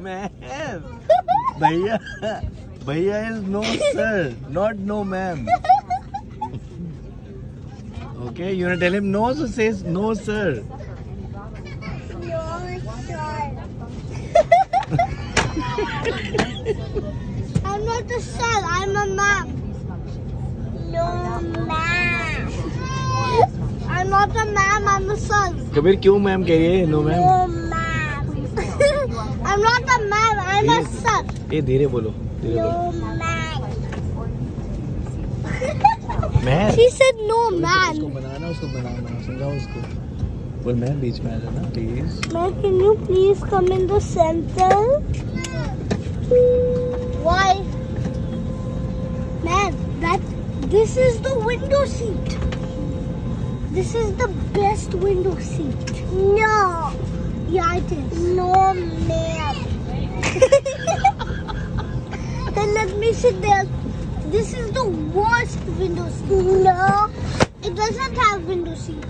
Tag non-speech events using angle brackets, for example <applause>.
Ma'am. Bhaiya. Bhaiya is no sir, not no ma'am. Okay, you wanna tell him no, so says no sir. I'm not a son, I'm a mom. I'm ma'am, I'm a son. Kabir क्यों ma'am कह रही है no ma'am I'm not a ma'am, I'm a son. ये धीरे बोलो धीरे बोलो ma'am. She said no, man. उसको बनाना उसको बनाना समझाओ उसको बोल मैम बीच में आ जाना please Ma'am, can you please come in the center? Why? Ma'am, that this is the window seat. This is the best window seat. No. Yeah, it is. No, ma'am. <laughs> then let me sit there. This is the worst window seat. No. It doesn't have window seat.